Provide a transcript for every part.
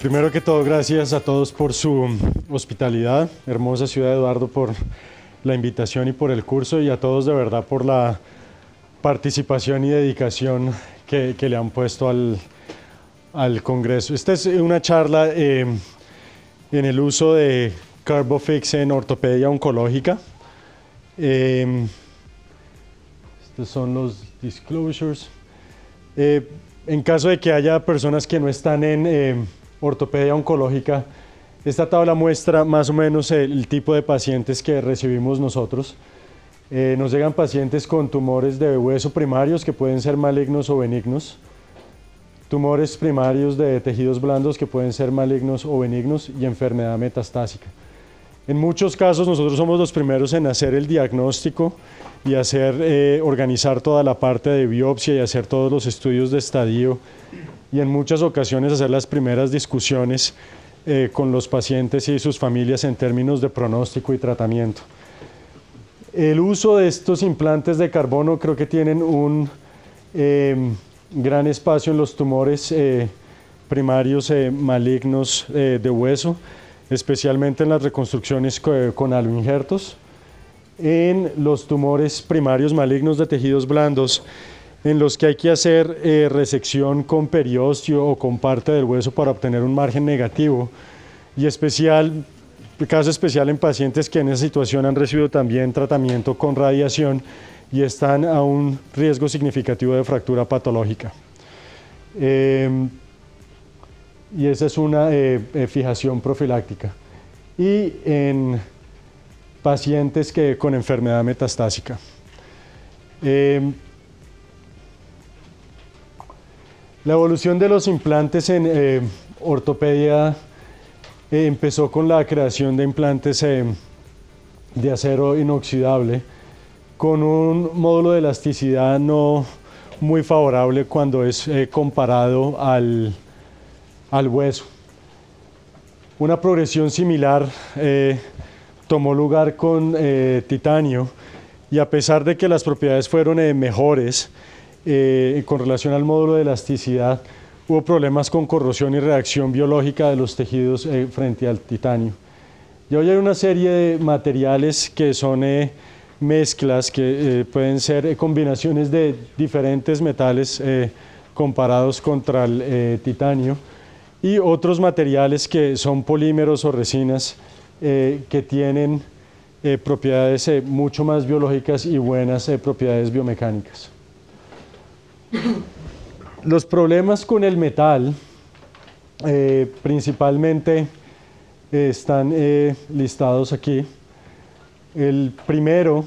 Primero que todo, gracias a todos por su hospitalidad, hermosa ciudad Eduardo, por la invitación y por el curso, y a todos de verdad por la participación y dedicación que, le han puesto al, al Congreso. Esta es una charla eh, en el uso de Carbofix en ortopedia oncológica. Eh, estos son los disclosures. Eh, en caso de que haya personas que no están en ortopedia oncológica, esta tabla muestra más o menos el, tipo de pacientes que recibimos nosotros. nos llegan pacientes con tumores de hueso primarios que pueden ser malignos o benignos tumores primarios de tejidos blandos que pueden ser malignos o benignos y enfermedad metastásica. En muchos casos nosotros somos los primeros en hacer el diagnóstico y hacer, eh, organizar toda la parte de biopsia y hacer todos los estudios de estadio y en muchas ocasiones hacer las primeras discusiones eh, con los pacientes y sus familias en términos de pronóstico y tratamiento. El uso de estos implantes de carbono creo que tienen un... Eh, gran espacio en los tumores eh, primarios eh, malignos eh, de hueso, especialmente en las reconstrucciones con aloinjertos, en los tumores primarios malignos de tejidos blandos, en los que hay que hacer resección con periósteo o con parte del hueso para obtener un margen negativo, y especial, caso especial en pacientes que en esa situación han recibido también tratamiento con radiación y están a un riesgo significativo de fractura patológica. Em, y esa es una eh, eh, fijación profiláctica. Y en pacientes que, con enfermedad metastásica. Em, la evolución de los implantes en eh, ortopedia empezó con la creación de implantes de acero inoxidable con un módulo de elasticidad no muy favorable cuando es eh, comparado al, hueso. Una progresión similar eh, tomó lugar con eh, titanio y a pesar de que las propiedades fueron mejores con relación al módulo de elasticidad, hubo problemas con corrosión y reacción biológica de los tejidos frente al titanio. Y hoy hay una serie de materiales que son mezclas que eh, pueden ser eh, combinaciones de diferentes metales eh, comparados contra el titanio y otros materiales que son polímeros o resinas que tienen propiedades mucho más biológicas y buenas propiedades biomecánicas. Los problemas con el metal principalmente están listados aquí. El primero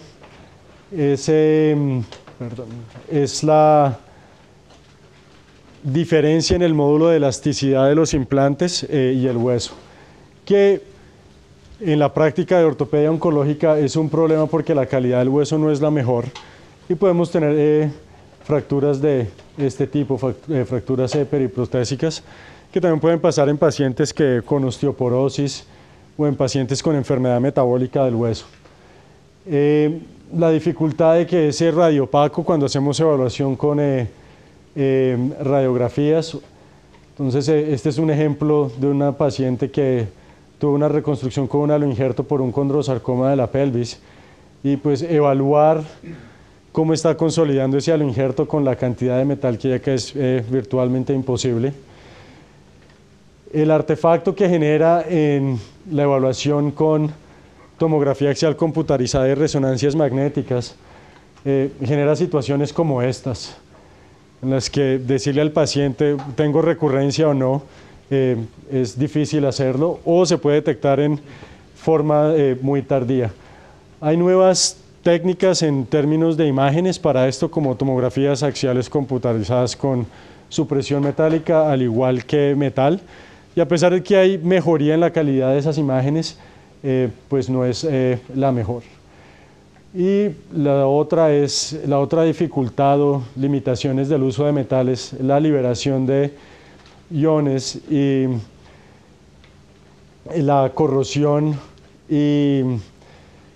es, la diferencia en el módulo de elasticidad de los implantes eh, y el hueso, que en la práctica de ortopedia oncológica es un problema porque la calidad del hueso no es la mejor y podemos tener eh, fracturas de este tipo, eh, fracturas periprotésicas, que también pueden pasar en pacientes que, con osteoporosis o en pacientes con enfermedad metabólica del hueso. Eh, la dificultad de que ese radiopaco cuando hacemos evaluación con eh, eh, radiografías, entonces este es un ejemplo de una paciente que tuvo una reconstrucción con un aloinjerto por un condrosarcoma de la pelvis y pues evaluar cómo está consolidando ese aloinjerto con la cantidad de metal que ya que es virtualmente imposible. El artefacto que genera en la evaluación con tomografía axial computarizada y resonancias magnéticas, eh, genera situaciones como estas, en las que decirle al paciente, tengo recurrencia o no, eh, es difícil hacerlo, o se puede detectar en forma eh, muy tardía. Hay nuevas técnicas en términos de imágenes para esto, como tomografías axiales computarizadas con supresión metálica, al igual que metal, y a pesar de que hay mejoría en la calidad de esas imágenes, eh, pues no es eh, la mejor. Y la otra es la otra dificultad o limitaciones del uso de metales, la liberación de iones y la corrosión y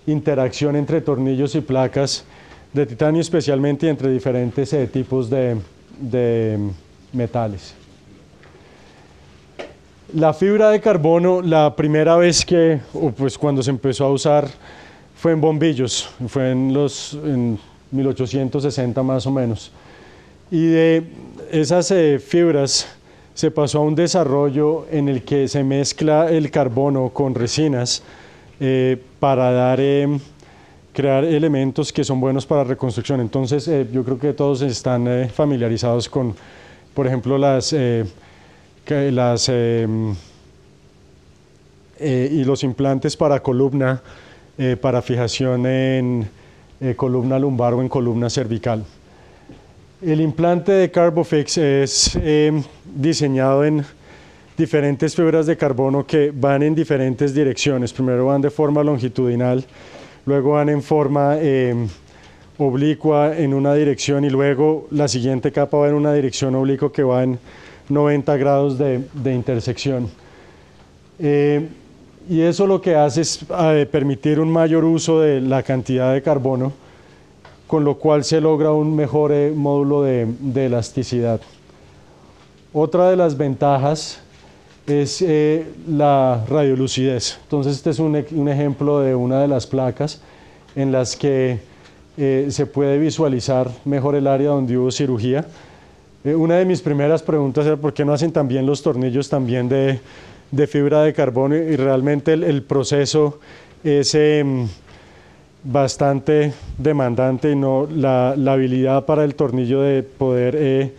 interacción entre tornillos y placas de titanio especialmente entre diferentes eh, tipos de metales. La fibra de carbono, la primera vez que, o pues cuando se empezó a usar, fue en bombillos, fue en los en 1860 más o menos. Y de esas eh, fibras se pasó a un desarrollo en el que se mezcla el carbono con resinas eh, para dar, eh, crear elementos que son buenos para reconstrucción. Entonces yo creo que todos están familiarizados con, por ejemplo, las las, eh, y los implantes para columna, eh, para fijación en eh, columna lumbar o en columna cervical. El implante de Carbofix es diseñado en diferentes fibras de carbono que van en diferentes direcciones. Primero van de forma longitudinal, luego van en forma em, oblicua en una dirección y luego la siguiente capa va en una dirección oblicua que va en 90 grados de, intersección. Eh, y eso lo que hace es eh, permitir un mayor uso de la cantidad de carbono, con lo cual se logra un mejor eh, módulo de, elasticidad. Otra de las ventajas es la radiolucidez. Entonces este es un, ejemplo de una de las placas en las que se puede visualizar mejor el área donde hubo cirugía eh, una de mis primeras preguntas era por qué no hacen también los tornillos también de, fibra de carbono y realmente el, proceso es em, bastante demandante y no la, habilidad para el tornillo de poder eh,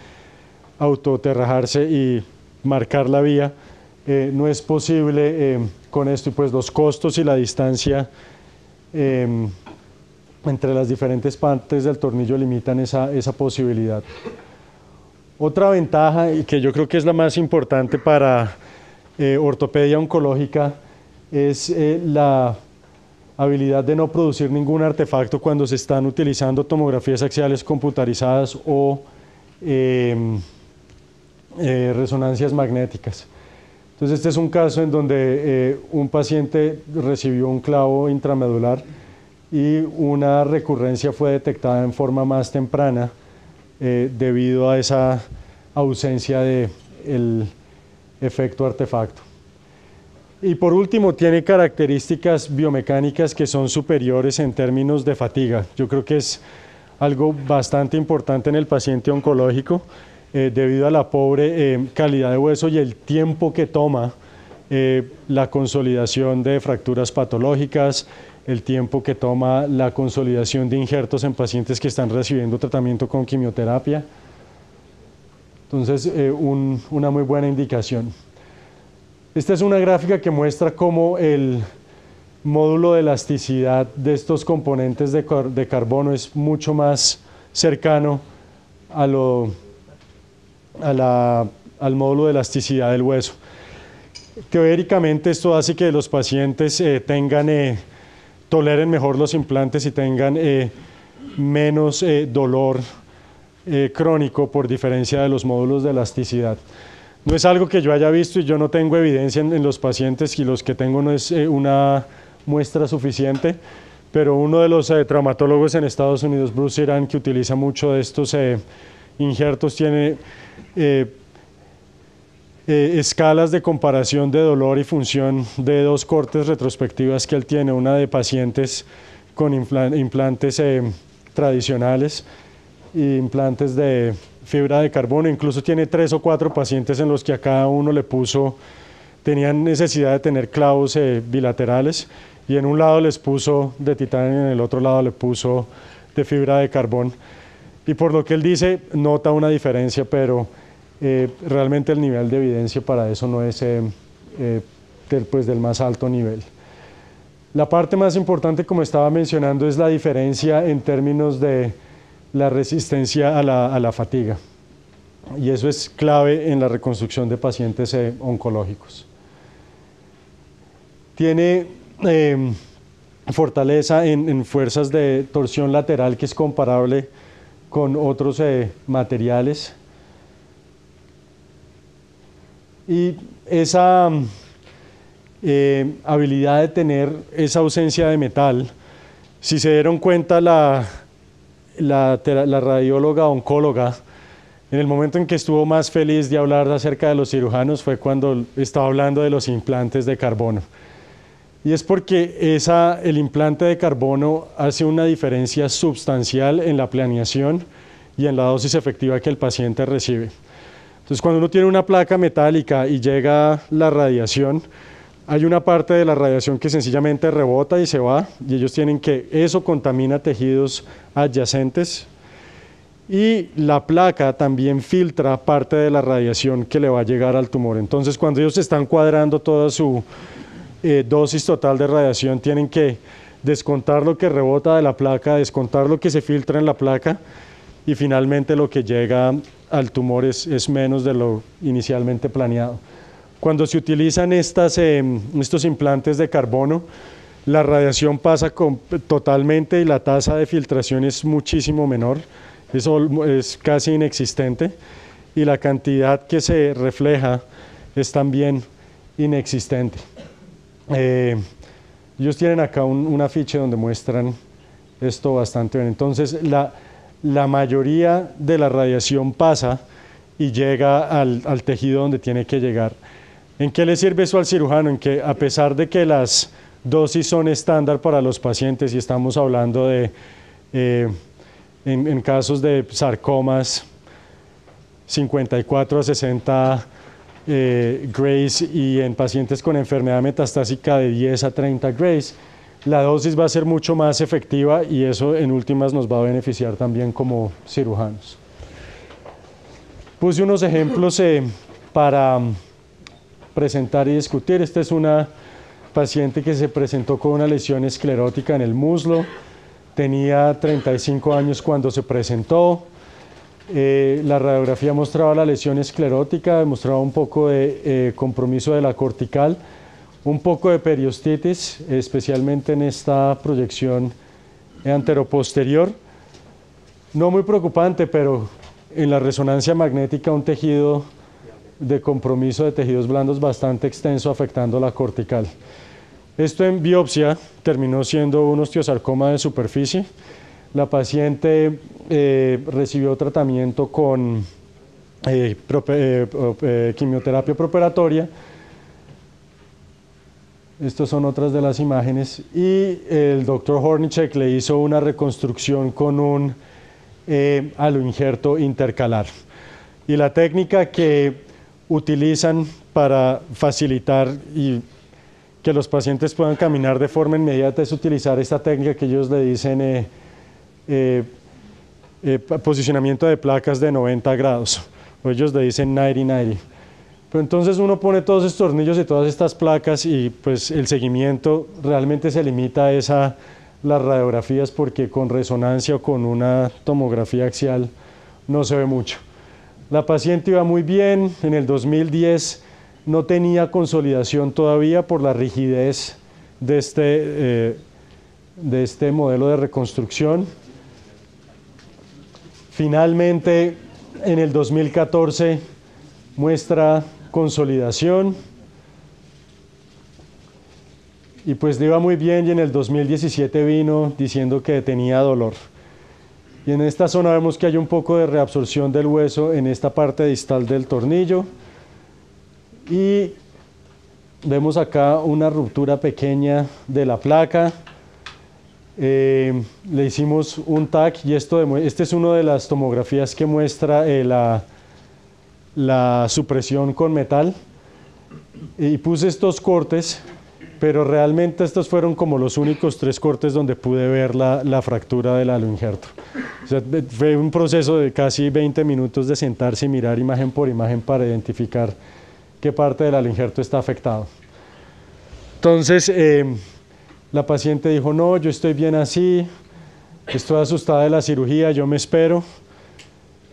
autoterrajarse y marcar la vía eh, no es posible em, con esto y pues los costos y la distancia em, entre las diferentes partes del tornillo limitan esa, esa posibilidad. Otra ventaja, y que yo creo que es la más importante para eh, ortopedia oncológica, es eh, la habilidad de no producir ningún artefacto cuando se están utilizando tomografías axiales computarizadas o eh, resonancias magnéticas. Entonces este es un caso en donde un paciente recibió un clavo intramedular y una recurrencia fue detectada en forma más temprana eh, debido a esa ausencia del el efecto artefacto. Y por último, tiene características biomecánicas que son superiores en términos de fatiga. Yo creo que es algo bastante importante en el paciente oncológico eh, debido a la pobre eh, calidad de hueso y el tiempo que toma la consolidación de fracturas patológicas, el tiempo que toma la consolidación de injertos en pacientes que están recibiendo tratamiento con quimioterapia. Entonces, eh, una muy buena indicación. Esta es una gráfica que muestra cómo el módulo de elasticidad de estos componentes de, carbono es mucho más cercano a lo, al módulo de elasticidad del hueso. Teóricamente esto hace que los pacientes eh, tengan eh, toleren mejor los implantes y tengan eh, menos dolor crónico por diferencia de los módulos de elasticidad. No es algo que yo haya visto y yo no tengo evidencia en, los pacientes y los que tengo no es una muestra suficiente, pero uno de los traumatólogos en Estados Unidos, Bruce Iran, que utiliza mucho de estos injertos, tiene eh, escalas de comparación de dolor y función de dos cortes retrospectivas que él tiene, una de pacientes con implantes eh, tradicionales e implantes de fibra de carbono, incluso tiene tres o cuatro pacientes en los que a cada uno le puso, tenían necesidad de tener clavos eh, bilaterales y en un lado les puso de titanio y en el otro lado le puso de fibra de carbón. Y por lo que él dice, nota una diferencia, pero eh, realmente el nivel de evidencia para eso no es eh, eh, del, pues, del más alto nivel. La parte más importante, como estaba mencionando, es la diferencia en términos de la resistencia a la, fatiga. Y eso es clave en la reconstrucción de pacientes oncológicos. Tiene em, fortaleza en, fuerzas de torsión lateral que es comparable con otros materiales y esa eh, habilidad de tener esa ausencia de metal, si se dieron cuenta la, radióloga oncóloga En el momento en que estuvo más feliz de hablar acerca de los cirujanos fue cuando estaba hablando de los implantes de carbono. Y es porque esa, el implante de carbono hace una diferencia sustancial en la planeación y en la dosis efectiva que el paciente recibe. Entonces, cuando uno tiene una placa metálica y llega la radiación, hay una parte de la radiación que sencillamente rebota y se va, y ellos tienen que, eso contamina tejidos adyacentes, y la placa también filtra parte de la radiación que le va a llegar al tumor. Entonces, cuando ellos están cuadrando toda su eh, dosis total de radiación, tienen que descontar lo que rebota de la placa, descontar lo que se filtra en la placa, y finalmente lo que llega al tumor es, menos de lo inicialmente planeado. Cuando se utilizan estas, em, estos implantes de carbono, la radiación pasa totalmente y la tasa de filtración es muchísimo menor, es, es casi inexistente y la cantidad que se refleja es también inexistente. Eh, ellos tienen acá un, un, afiche donde muestran esto bastante bien. Entonces, la, la mayoría de la radiación pasa y llega al, tejido donde tiene que llegar. ¿En qué le sirve eso al cirujano? En que a pesar de que las dosis son estándar para los pacientes y estamos hablando de, eh, en, casos de sarcomas, 54 a 60 eh, grays y en pacientes con enfermedad metastásica de 10 a 30 grays, la dosis va a ser mucho más efectiva y eso en últimas nos va a beneficiar también como cirujanos. Puse unos ejemplos eh, para mm, presentar y discutir. Esta es una paciente que se presentó con una lesión esclerótica en el muslo. Tenía 35 años cuando se presentó. Eh, la radiografía mostraba la lesión esclerótica, mostraba un poco de eh, compromiso de la cortical un poco de periostitis, especialmente en esta proyección anteroposterior. No muy preocupante, pero en la resonancia magnética un tejido de compromiso de tejidos blandos bastante extenso afectando la cortical. Esto en biopsia terminó siendo un osteosarcoma de superficie. La paciente eh, recibió tratamiento con eh, eh, quimioterapia preparatoria estas son otras de las imágenes. Y el doctor Hornicek le hizo una reconstrucción con un eh, aloinjerto intercalar. Y la técnica que utilizan para facilitar y que los pacientes puedan caminar de forma inmediata es utilizar esta técnica que ellos le dicen eh, eh, eh posicionamiento de placas de 90 grados. O ellos le dicen 90-90 entonces uno pone todos estos tornillos y todas estas placas y pues el seguimiento realmente se limita a esa, las radiografías porque con resonancia o con una tomografía axial no se ve mucho. La paciente iba muy bien, en el 2010 no tenía consolidación todavía por la rigidez de este, eh, de este modelo de reconstrucción. Finalmente, en el 2014 muestra consolidación. Y pues le iba muy bien y en el 2017 vino diciendo que tenía dolor. Y en esta zona vemos que hay un poco de reabsorción del hueso en esta parte distal del tornillo. Y vemos acá una ruptura pequeña de la placa. Eh, le hicimos un TAC y esto, este es una de las tomografías que muestra eh, la la supresión con metal y puse estos cortes, pero realmente estos fueron como los únicos tres cortes donde pude ver la, fractura del halo injerto. fue un proceso de casi 20 minutos de sentarse y mirar imagen por imagen para identificar qué parte del halo injerto está afectado. Entonces, eh, la paciente dijo, no, yo estoy bien así, estoy asustada de la cirugía, yo me espero.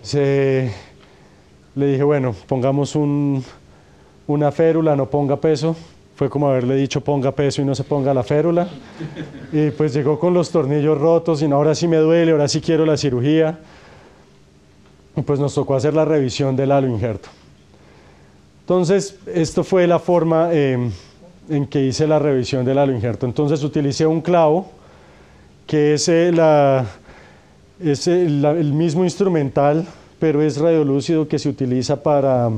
Se le dije, bueno, pongamos una férula, no ponga peso. Fue como haberle dicho ponga peso y no se ponga la férula. Y pues llegó con los tornillos rotos y ahora sí me duele, ahora sí quiero la cirugía. Y pues nos tocó hacer la revisión del halo injerto. Entonces, esto fue la forma em, en que hice la revisión del halo injerto. Entonces utilicé un clavo, que es, eh, es el mismo instrumental pero es radiolúcido que se utiliza para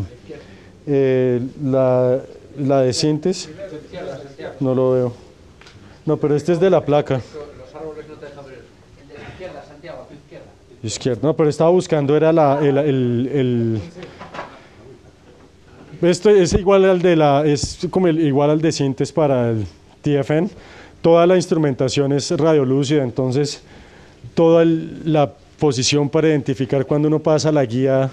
eh, la, la de síntesis. No lo veo. No, pero este es de la placa. Izquierda. No, pero estaba buscando, era la, el, el, el- Esto es igual al de la, es como el- igual al de Sintes para el TFN. Toda la instrumentación es radiolúcida, entonces toda la posición para identificar cuando uno pasa la guía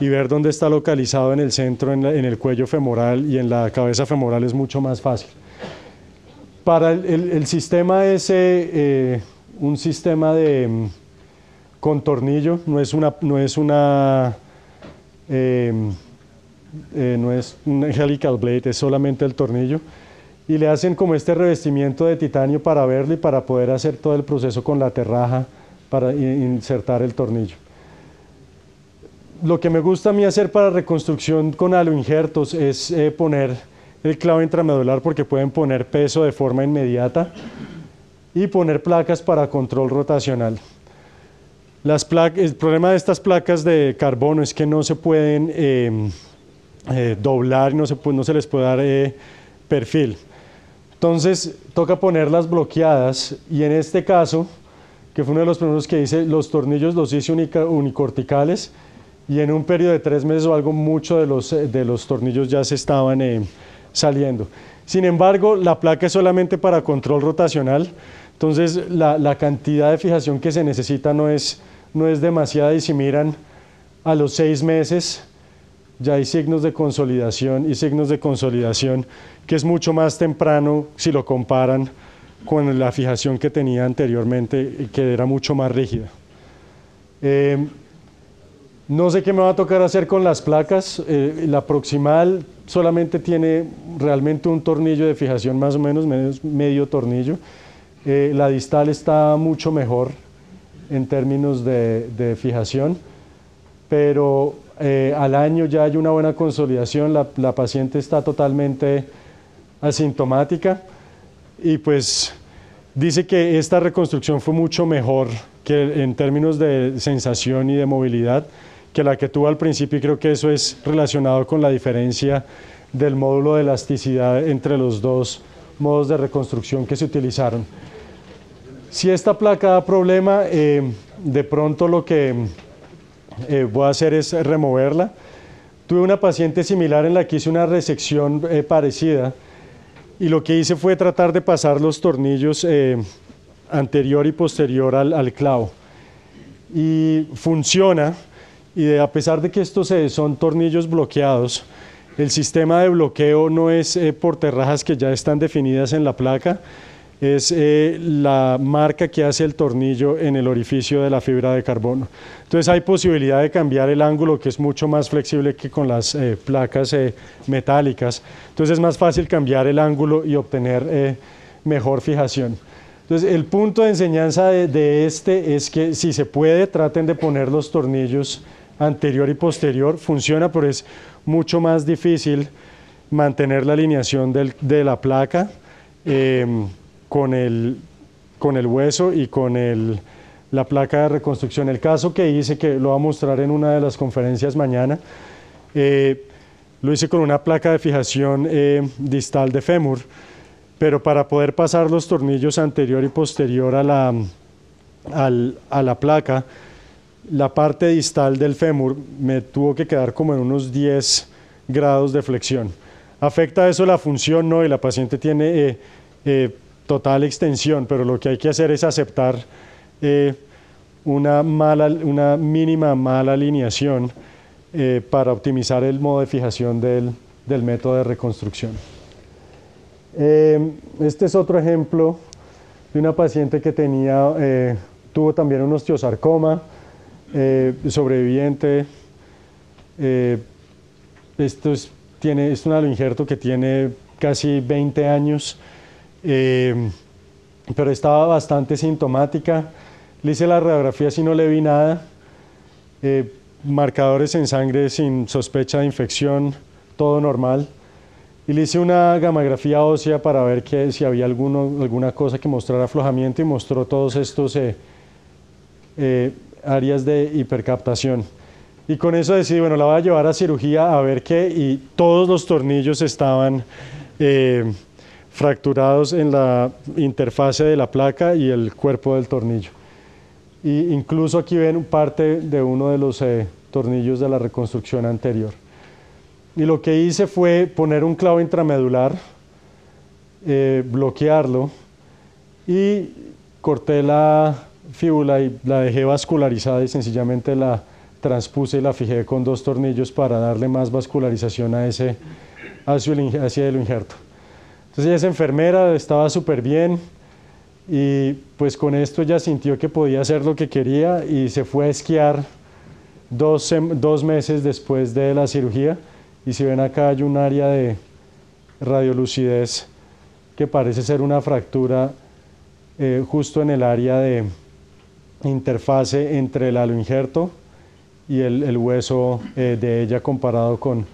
y ver dónde está localizado en el centro, en, el cuello femoral y en la cabeza femoral es mucho más fácil. Para el, sistema es eh, un sistema de mm, con tornillo, no es una, no es una eh, eh, no es un helical blade, es solamente el tornillo. Y le hacen como este revestimiento de titanio para verlo y para poder hacer todo el proceso con la terraja para insertar el tornillo. Lo que me gusta a mí hacer para reconstrucción con aloinjertos es eh, poner el clavo intramedular porque pueden poner peso de forma inmediata y poner placas para control rotacional. El problema de estas placas de carbono es que no se pueden eh, eh, doblar, no se, no se les puede dar eh, perfil. Entonces toca ponerlas bloqueadas y en este caso, que fue uno de los primeros que hice, los tornillos los hice unicorticales y en un periodo de tres meses o algo, muchos de los, eh, de los tornillos ya se estaban eh, saliendo. Sin embargo, la placa es solamente para control rotacional, entonces la, la cantidad de fijación que se necesita no es, no es demasiada y si miran a los seis meses ya hay signos de consolidación y signos de consolidación que es mucho más temprano si lo comparan con la fijación que tenía anteriormente que era mucho más rígida. Eh, no sé qué me va a tocar hacer con las placas. eh, la proximal solamente tiene realmente un tornillo de fijación más o menos, medio, medio tornillo. Eh, la distal está mucho mejor en términos de, de fijación, pero eh, al año ya hay una buena consolidación, la, la paciente está totalmente asintomática y pues dice que esta reconstrucción fue mucho mejor que en términos de sensación y de movilidad que la que tuvo al principio y creo que eso es relacionado con la diferencia del módulo de elasticidad entre los dos modos de reconstrucción que se utilizaron. Si esta placa da problema, eh, de pronto lo que eh, voy a hacer es removerla. Tuve una paciente similar en la que hice una resección eh, parecida y lo que hice fue tratar de pasar los tornillos eh, anterior y posterior al, al clavo. Y funciona, y a pesar de que estos son tornillos bloqueados, el sistema de bloqueo no es eh, por terrajas que ya están definidas en la placa, es eh, la marca que hace el tornillo en el orificio de la fibra de carbono. Entonces hay posibilidad de cambiar el ángulo que es mucho más flexible que con las eh, placas eh, metálicas. Entonces es más fácil cambiar el ángulo y obtener mejor fijación. Entonces el punto de enseñanza de, este es que si se puede traten de poner los tornillos anterior y posterior. Funciona, pero es mucho más difícil mantener la alineación del- de la placa. eh, con el, con el hueso y con el, la placa de reconstrucción. El caso que hice, que lo voy a mostrar en una de las conferencias mañana, eh, lo hice con una placa de fijación eh, distal de fémur, pero para poder pasar los tornillos anterior y posterior a la, al- a la placa, la parte distal del fémur me tuvo que quedar como en unos 10 grados de flexión. ¿Afecta eso la función? No, y la paciente tiene eh, eh, total extensión, pero lo que hay que hacer es aceptar eh, una, mala, una mínima mala alineación eh, para optimizar el modo de fijación del, del método de reconstrucción. Eh, este es otro ejemplo de una paciente que tenía, tuvo también un osteosarcoma, sobreviviente. esto es, tiene, es un aloinjerto que tiene casi 20 años, eh, pero estaba bastante sintomática. Le hice la radiografía si no le vi nada. eh, marcadores en sangre sin sospecha de infección, todo normal. Y le hice una gamografía ósea para ver que, si había alguno, alguna cosa que mostrara aflojamiento y mostró todos estos eh, eh, áreas de hipercaptación. Y con eso decidí, bueno, la voy a llevar a cirugía a ver qué, y todos los tornillos estaban eh, fracturados en la interfase de la placa y el cuerpo del tornillo. Y incluso aquí ven parte de uno de los eh, tornillos de la reconstrucción anterior. Y lo que hice fue poner un clavo intramedular, eh, bloquearlo y corté la fíbula y la dejé vascularizada y sencillamente la transpuse y la fijé con dos tornillos para darle más vascularización a ese hacia el, injerto. Entonces ella es enfermera, estaba súper bien y pues con esto ya sintió que podía hacer lo que quería y se fue a esquiar dos, dos meses después de la cirugía y si ven acá hay un área de radiolucidez que parece ser una fractura eh, justo en el área de interfase entre el aloinjerto y el, hueso eh, de ella comparado con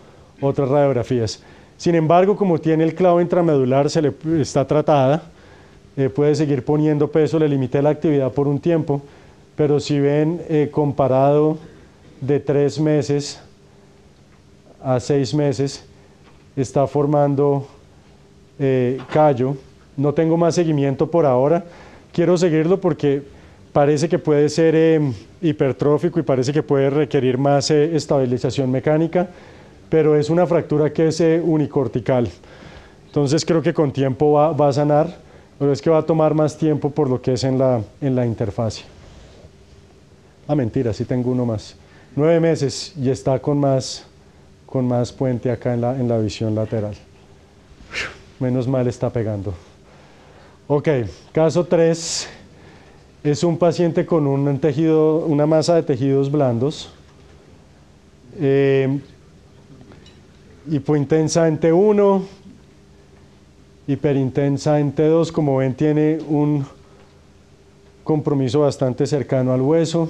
otras radiografías. Sin embargo, como tiene el clavo intramedular, se le está tratada, eh, puede seguir poniendo peso, le limité la actividad por un tiempo, pero si ven comparado de tres meses a seis meses, está formando callo no tengo más seguimiento por ahora. Quiero seguirlo porque parece que puede ser eh, hipertrófico y parece que puede requerir más eh, estabilización mecánica, pero es una fractura que es eh, unicortical. Entonces creo que con tiempo va, a sanar, pero es que va a tomar más tiempo por lo que es en la, en la interfase. Ah, mentira, sí tengo uno más. Nueve meses y está con más, con más puente acá en la, en la visión lateral. Menos mal está pegando. Ok, caso 3 es un paciente con un tejido, una masa de tejidos blandos, eh, hipointensa en T1, hiperintensa en T2, como ven tiene un compromiso bastante cercano al hueso.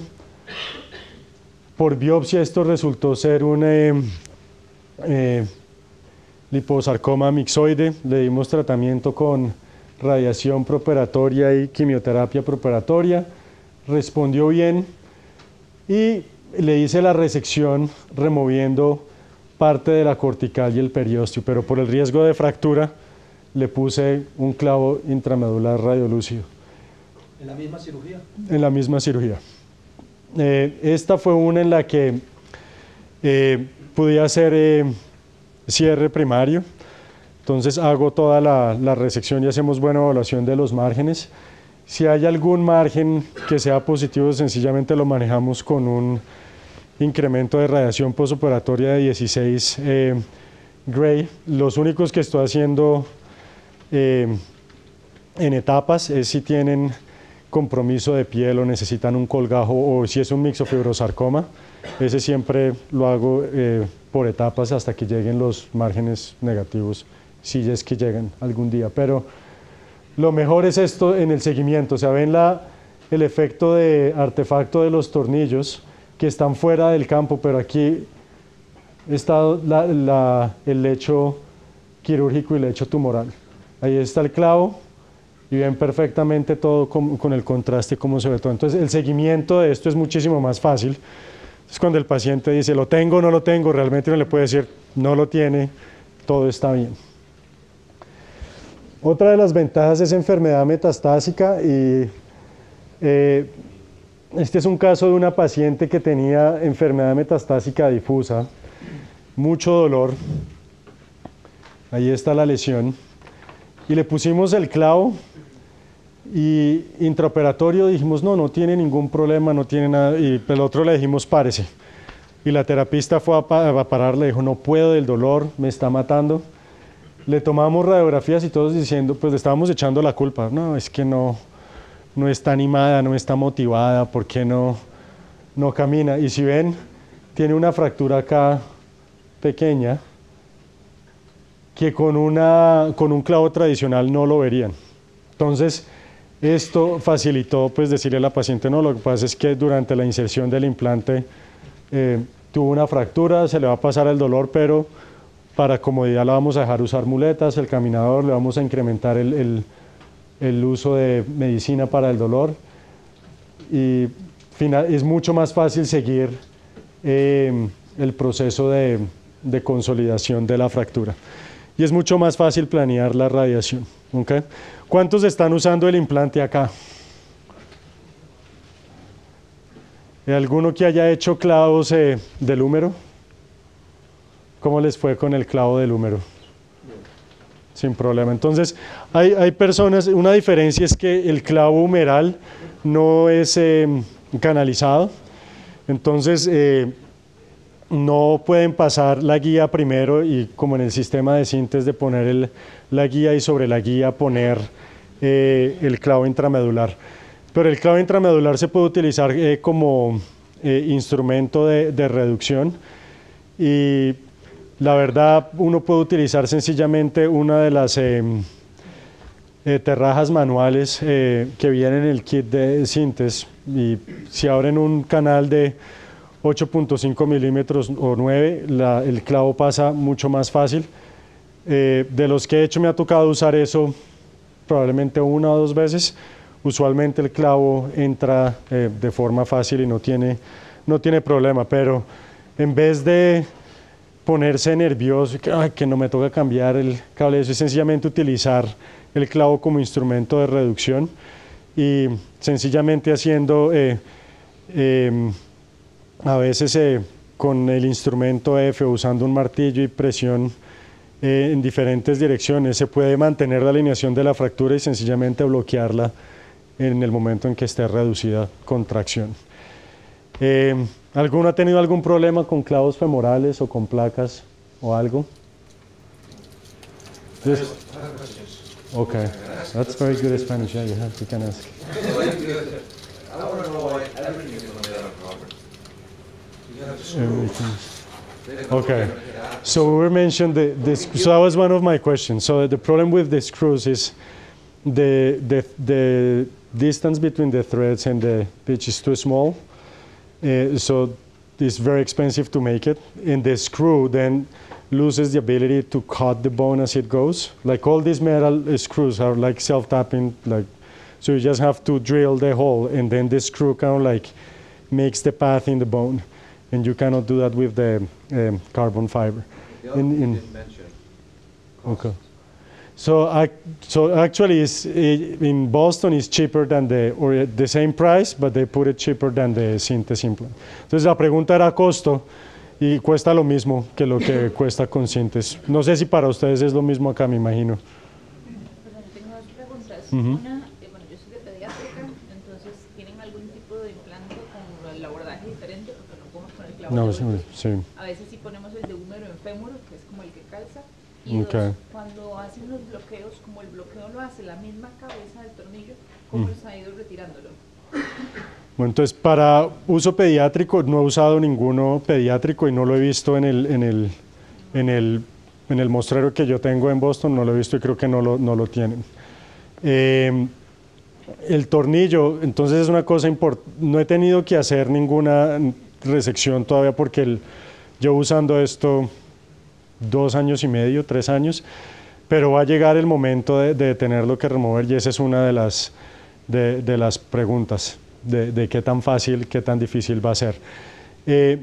Por biopsia esto resultó ser un eh, eh, liposarcoma mixoide, le dimos tratamiento con radiación properatoria y quimioterapia properatoria, respondió bien y le hice la resección removiendo parte de la cortical y el periósteo, pero por el riesgo de fractura le puse un clavo intramedular radiolúcido. ¿En la misma cirugía? En la misma cirugía. Eh, esta fue una en la que eh, podía hacer eh, cierre primario, entonces hago toda la, resección y hacemos buena evaluación de los márgenes. Si hay algún margen que sea positivo, sencillamente lo manejamos con un incremento de radiación postoperatoria de 16 eh, gray. Los únicos que estoy haciendo eh, en etapas es si tienen compromiso de piel o necesitan un colgajo o si es un mixofibrosarcoma. Ese siempre lo hago eh, por etapas hasta que lleguen los márgenes negativos si es que llegan algún día. Pero lo mejor es esto en el seguimiento, o sea, ven la, el efecto de artefacto de los tornillos que están fuera del campo, pero aquí está el lecho quirúrgico y el lecho tumoral. Ahí está el clavo y ven perfectamente todo con, el contraste cómo se ve todo. Entonces el seguimiento de esto es muchísimo más fácil. Es cuando el paciente dice, lo tengo o no lo tengo, realmente no le puede decir, no lo tiene, todo está bien. Otra de las ventajas es enfermedad metastásica y eh, este es un caso de una paciente que tenía enfermedad metastásica difusa, mucho dolor, ahí está la lesión, y le pusimos el clavo y intraoperatorio dijimos no, no tiene ningún problema, no tiene nada, y el otro le dijimos párese. Y la terapista fue a, a parar, le dijo no puedo del dolor, me está matando le tomamos radiografías y todos diciendo, pues le estábamos echando la culpa. No, es que no, no está animada, no está motivada, ¿por qué no, no camina? Y si ven, tiene una fractura acá pequeña que con, una, con un clavo tradicional no lo verían. Entonces, esto facilitó pues decirle a la paciente, no, lo que pasa es que durante la inserción del implante eh, tuvo una fractura, se le va a pasar el dolor, pero para comodidad la vamos a dejar usar muletas, el caminador, le vamos a incrementar el, uso de medicina para el dolor y es mucho más fácil seguir eh, el proceso de, consolidación de la fractura. Y es mucho más fácil planear la radiación. ¿Cuántos están usando el implante acá? ¿Alguno que haya hecho clavos eh, del húmero? ¿Cómo les fue con el clavo del húmero? Sin problema. Entonces, hay, hay personas, una diferencia es que el clavo humeral no es eh, canalizado, entonces eh, no pueden pasar la guía primero y como en el sistema de síntesis de poner el, la guía y sobre la guía poner eh, el clavo intramedular. Pero el clavo intramedular se puede utilizar eh, como instrumento de, de, reducción y la verdad uno puede utilizar sencillamente una de las eh, terrajas manuales que vienen en el kit de síntesis y si abren un canal de 8.5 milímetros o 9, la, el clavo pasa mucho más fácil. de los que he hecho me ha tocado usar eso probablemente una o dos veces usualmente el clavo entra eh, de forma fácil y no tiene, no tiene problema, pero en vez de ponerse nervioso que, ay, que no me toca cambiar el cable, eso es sencillamente utilizar el clavo como instrumento de reducción y sencillamente haciendo eh, eh, a veces eh, con el instrumento F usando un martillo y presión eh, en diferentes direcciones se puede mantener la alineación de la fractura y sencillamente bloquearla en el momento en que esté reducida contracción. Eh, ¿Alguno ha tenido algún problema con clavos femorales o con placas o algo? Just, okay, that's very good Spanish. Yeah, you, have, you can ask. Okay, so we mentioned the, this. So that was one of my questions. So the problem with the screws is the the the distance between the threads and the pitch is too small. Uh, so it's very expensive to make it. And the screw then loses the ability to cut the bone as it goes. Like all these metal screws are like self-tapping, like so you just have to drill the hole and then the screw kind of like makes the path in the bone. And you cannot do that with the um, carbon fiber. The in, in, mention. Okay. So, so actually, it's, in Boston, it's cheaper than the, or the same price, but they put it cheaper than the Synthes implant. Entonces la pregunta era costo y cuesta lo mismo que lo que cuesta con Synthes. No sé si para ustedes es lo mismo acá, me imagino. Perdón, tengo dos preguntas. Uh -huh. Una, eh, bueno, yo soy de pediátrica, entonces ¿tienen algún tipo de implante con el abordaje diferente? Porque no podemos poner clavo. No, sí, sí. A veces sí ponemos el de húmero en fémur, que es como el que calza. Y Okay. dos, cuando hacen los bloqueos, como el bloqueo lo hace la misma cabeza del tornillo, ¿cómo los ha ido retirándolo? Bueno, entonces para uso pediátrico no he usado ninguno pediátrico y no lo he visto en el, en el, en el, en el mostrero que yo tengo en Boston, no lo he visto y creo que no lo, no lo tienen. Eh, el tornillo, entonces es una cosa importante, no he tenido que hacer ninguna resección todavía porque el, yo usando esto dos años y medio, tres años, pero va a llegar el momento de, de tenerlo que remover y esa es una de las, de, de las preguntas, de, de, qué tan fácil, qué tan difícil va a ser. Eh,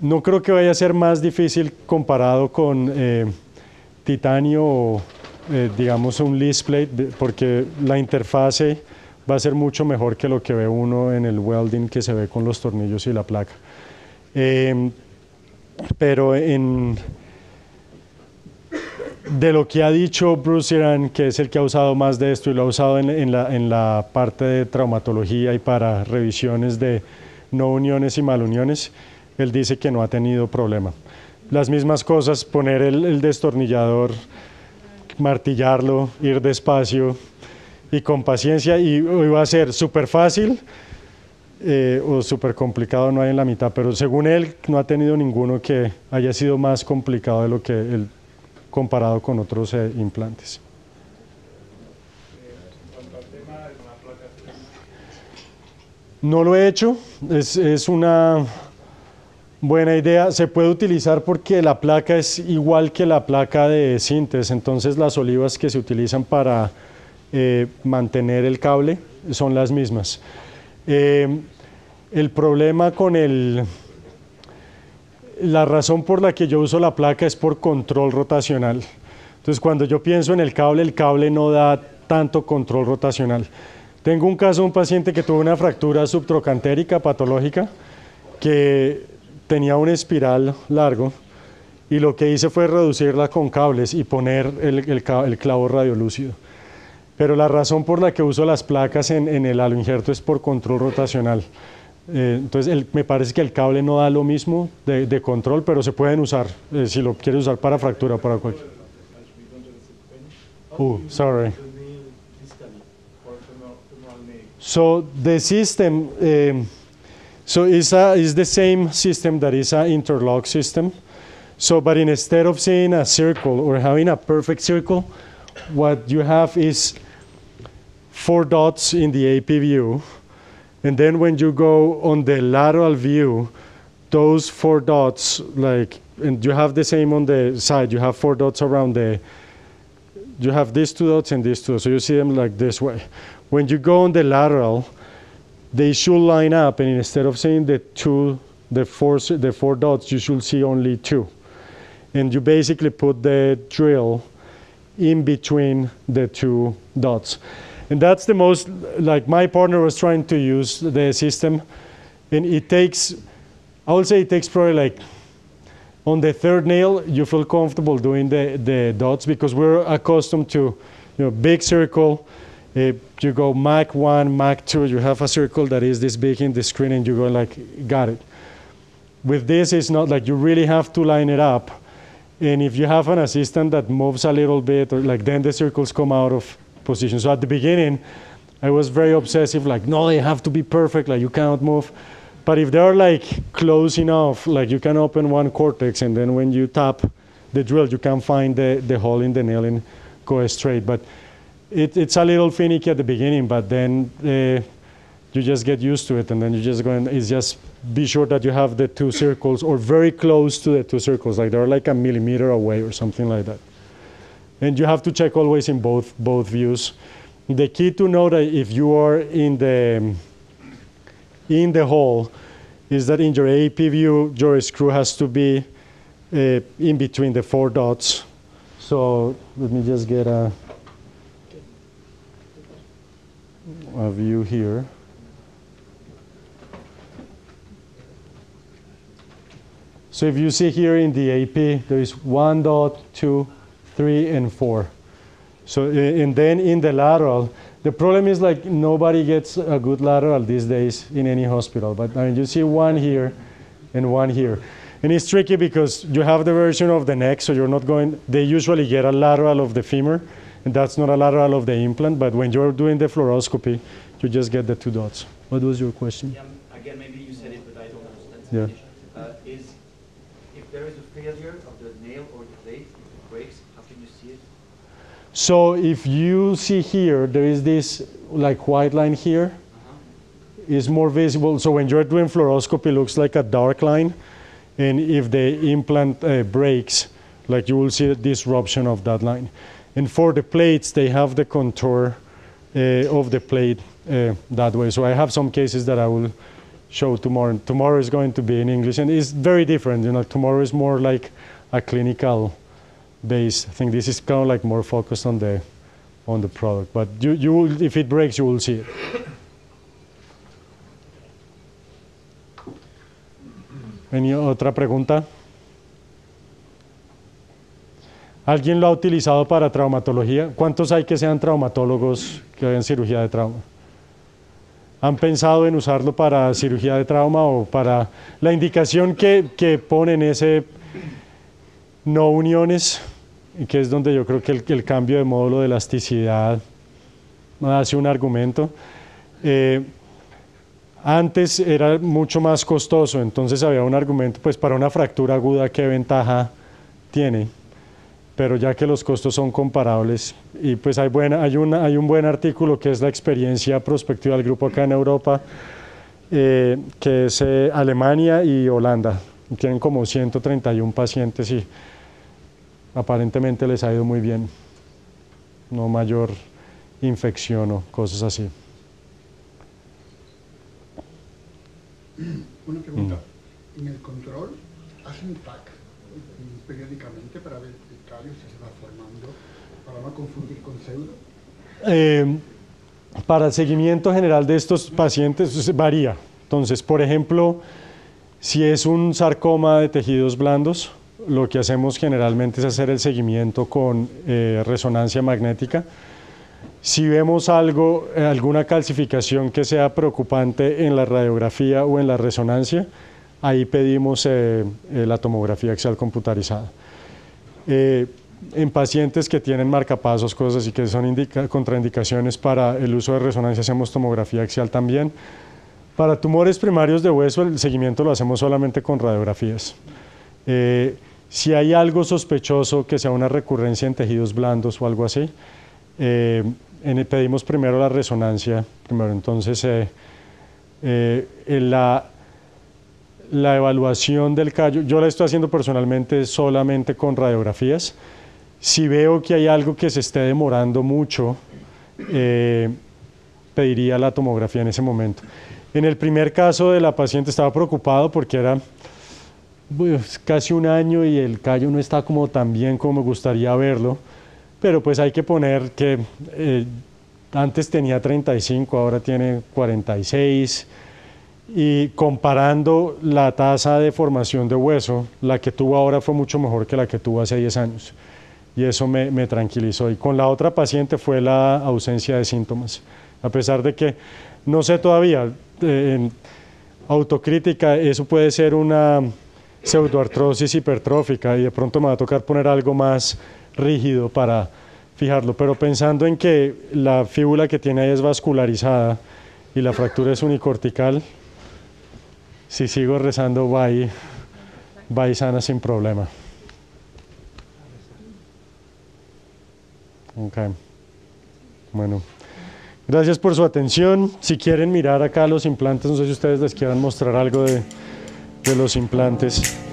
no creo que vaya a ser más difícil comparado con eh, titanio o eh, digamos un list plate, porque la interfase va a ser mucho mejor que lo que ve uno en el welding que se ve con los tornillos y la placa. pero en, de lo que ha dicho Bruce Iran, que es el que ha usado más de esto y lo ha usado en, la, parte de traumatología y para revisiones de no uniones y maluniones, él dice que no ha tenido problema. Las mismas cosas, poner el, destornillador, martillarlo, ir despacio y con paciencia, y, y va a ser súper fácil. Eh, o súper complicado no hay en la mitad, pero según él no ha tenido ninguno que haya sido más complicado de lo que él comparado con otros eh, implantes. No lo he hecho, es, es, una buena idea. Se puede utilizar porque la placa es igual que la placa de síntesis, entonces las olivas que se utilizan para eh, mantener el cable son las mismas. Eh, el problema con el la razón por la que yo uso la placa es por control rotacional. Entonces, cuando yo pienso en el cable, el cable no da tanto control rotacional. Tengo un caso un paciente que tuvo una fractura subtrocantérica patológica, que tenía un espiral largo, y lo que hice fue reducirla con cables y poner el, el, clavo radiolúcido. Pero la razón por la que uso las placas en, en el injerto es por control rotacional. Eh, entonces me parece que el cable no da lo mismo de, de control, pero se pueden usar, eh, si lo quieres usar para fractura, para cualquier. Oh, sorry. So the system, um, so it's, a, it's the same system that is an interlock system. So, but instead of saying a circle or having a perfect circle, what you have is four dots in the AP view. And then when you go on the lateral view, those four dots, like, and you have the same on the side, you have four dots around the, you have these two dots and these two, so you see them like this way. When you go on the lateral, they should line up, and instead of seeing the two, the four, the four dots, you should see only two and you basically put the drill in between the two dots. And that's the most, like my partner was trying to use the system, and it takes, I would say it takes probably like, on the third nail, you feel comfortable doing the, the dots because we're accustomed to, you know, big circle, uh, you go Mach 1, Mach 2, you have a circle that is this big in the screen and you go like, got it. With this, it's not like you really have to line it up. And if you have an assistant that moves a little bit, or like then the circles come out of position. So at the beginning, I was very obsessive, like, no, they have to be perfect, like you cannot move. But if they're like close enough, like you can open one cortex, and then when you tap the drill, you can find the, the hole in the nail and go straight. But it, it's a little finicky at the beginning, but then uh, you just get used to it, and then you just go and it's just be sure that you have the two circles or very close to the two circles, like they're like a millimeter away or something like that. And you have to check always in both, both views. The key to know that if you are in the, in the hole is that in your AP view, your screw has to be uh, in between the four dots. So let me just get a, a view here. So if you see here in the AP, there is one dot, two, three, and four. So and then in the lateral, the problem is like nobody gets a good lateral these days in any hospital. But I mean, you see one here and one here. And it's tricky because you have the version of the neck, so you're not going, they usually get a lateral of the femur, and that's not a lateral of the implant, but when you're doing the fluoroscopy, you just get the two dots. What was your question? Yeah, again, maybe you said it, but I don't understand. Yeah. Uh, is there is a failure of the nail or the plate, if it breaks, how can you see it? So if you see here, there is this like white line here. Uh-huh. Is more visible. So when you're doing fluoroscopy, it looks like a dark line, and if the implant uh, breaks, like you will see a disruption of that line. And for the plates, they have the contour uh, of the plate uh, that way. So I have some cases that I will show tomorrow. Tomorrow is going to be in English, and it's very different. You know, tomorrow is more like a clinical base. I think this is kind of like more focused on the on the product. But you, you will, if it breaks, you will see it. ¿Any otra pregunta? ¿Alguien lo ha utilizado para traumatología? ¿Cuántos hay que sean traumatólogos que hagan cirugía de trauma? ¿Han pensado en usarlo para cirugía de trauma o para la indicación que, que ponen ese no uniones, que es donde yo creo que el, cambio de módulo de elasticidad hace un argumento? Eh, antes era mucho más costoso, entonces había un argumento, pues para una fractura aguda, ¿qué ventaja tiene? pero ya que los costos son comparables y pues hay, buena, hay, una, hay un buen artículo que es la experiencia prospectiva del grupo acá en Europa, eh, que es eh, Alemania y Holanda. Tienen como 131 pacientes y aparentemente les ha ido muy bien, no mayor infección o cosas así. Una pregunta. En el control hacen TAC periódicamente para ver el calio si se va formando, para no confundir con pseudo. Eh, para el seguimiento general de estos pacientes pues, varía. Entonces, por ejemplo, si es un sarcoma de tejidos blandos, lo que hacemos generalmente es hacer el seguimiento con eh, resonancia magnética. Si vemos algo, eh, alguna calcificación que sea preocupante en la radiografía o en la resonancia, ahí pedimos eh, la tomografía axial computarizada. en pacientes que tienen marcapasos, cosas así que son contraindicaciones para el uso de resonancia, hacemos tomografía axial también. Para tumores primarios de hueso, el seguimiento lo hacemos solamente con radiografías. Si hay algo sospechoso que sea una recurrencia en tejidos blandos o algo así, eh, pedimos primero la resonancia. Primero, entonces, eh, eh, la, la evaluación del callo, yo la estoy haciendo personalmente solamente con radiografías. Si veo que hay algo que se esté demorando mucho, pediría la tomografía en ese momento. En el primer caso de la paciente estaba preocupado porque era pues, casi un año y el callo no está como tan bien como me gustaría verlo, pero pues hay que poner que eh, antes tenía 35, ahora tiene 46 y comparando la tasa de formación de hueso, la que tuvo ahora fue mucho mejor que la que tuvo hace 10 años y eso me, me tranquilizó. Y con la otra paciente fue la ausencia de síntomas, a pesar de que no sé todavía, eh, en autocrítica eso puede ser una pseudoartrosis hipertrófica y de pronto me va a tocar poner algo más rígido para fijarlo, pero pensando en que la fíbula que tiene ahí es vascularizada y la fractura es unicortical, si sigo rezando va y, va sana sin problema. Okay. Bueno, gracias por su atención. Si quieren mirar acá los implantes, no sé si ustedes les quieran mostrar algo de, de los implantes.